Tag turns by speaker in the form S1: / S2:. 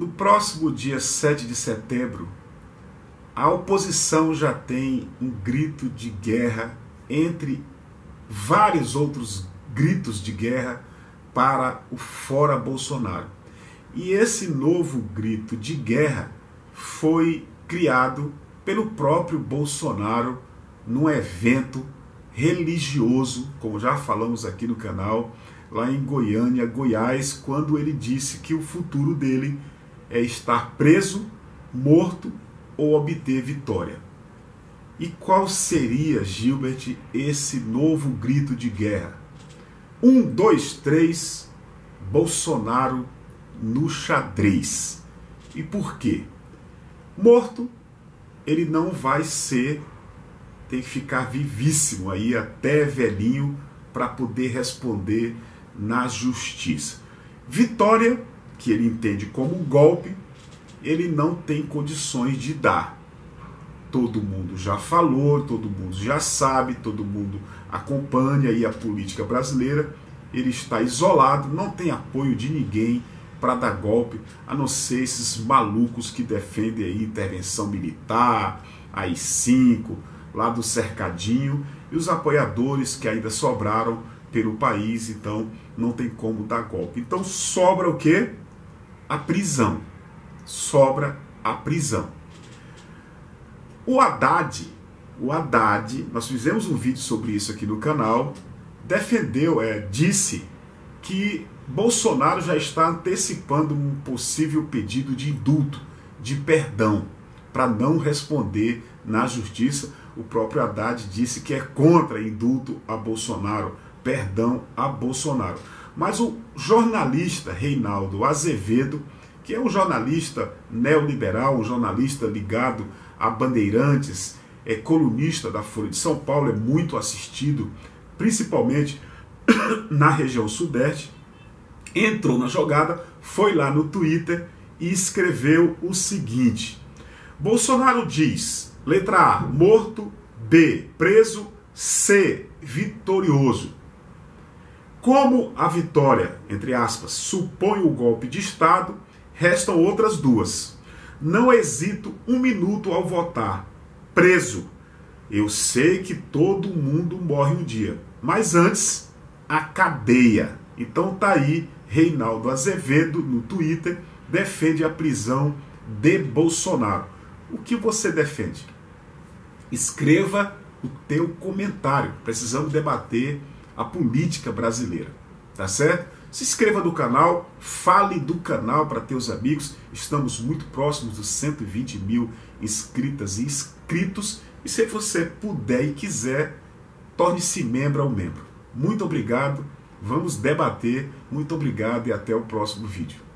S1: No próximo dia 7 de setembro, a oposição já tem um grito de guerra entre vários outros gritos de guerra para o fora Bolsonaro. E esse novo grito de guerra foi criado pelo próprio Bolsonaro num evento religioso, como já falamos aqui no canal, lá em Goiânia, Goiás, quando ele disse que o futuro dele é estar preso, morto ou obter vitória. E qual seria, Gilbert, esse novo grito de guerra? Um, dois, três, Bolsonaro no xadrez. E por quê? Morto, ele não vai ser, tem que ficar vivíssimo aí até velhinho para poder responder na justiça. Vitória, que ele entende como golpe, ele não tem condições de dar. Todo mundo já falou, todo mundo já sabe, todo mundo acompanha aí a política brasileira. Ele está isolado, não tem apoio de ninguém para dar golpe, a não ser esses malucos que defendem aí intervenção militar, AI-5, lá do cercadinho, e os apoiadores que ainda sobraram pelo país, então não tem como dar golpe. Então sobra o que? A prisão. Sobra a prisão. O Haddad, o Haddad, nós fizemos um vídeo sobre isso aqui no canal, defendeu, é, disse que Bolsonaro já está antecipando um possível pedido de indulto, de perdão, para não responder na justiça. O próprio Haddad disse que é contra indulto a Bolsonaro, perdão a Bolsonaro. Mas o jornalista Reinaldo Azevedo, que é um jornalista neoliberal, um jornalista ligado a Bandeirantes, é colunista da Folha de São Paulo, é muito assistido, principalmente na região sudeste, entrou na jogada, foi lá no Twitter e escreveu o seguinte: Bolsonaro diz, letra A, morto, B, preso, C, vitorioso. Como a vitória, entre aspas, supõe o golpe de Estado, restam outras duas. Não hesito um minuto ao votar. Preso. Eu sei que todo mundo morre um dia, mas antes, a cadeia. Então tá aí Reinaldo Azevedo, no Twitter, defende a prisão de Bolsonaro. O que você defende? Escreva o teu comentário. Precisamos debater a política brasileira, tá certo? Se inscreva no canal, fale do canal para teus amigos. Estamos muito próximos dos 120 mil inscritas e inscritos. E se você puder e quiser, torne-se membro ao membro. Muito obrigado Vamos debater. Muito obrigado e até o próximo vídeo.